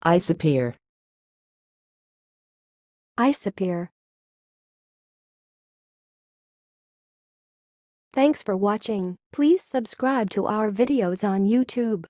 Ice appear. Ice Thanks for watching. Please subscribe to our videos on YouTube.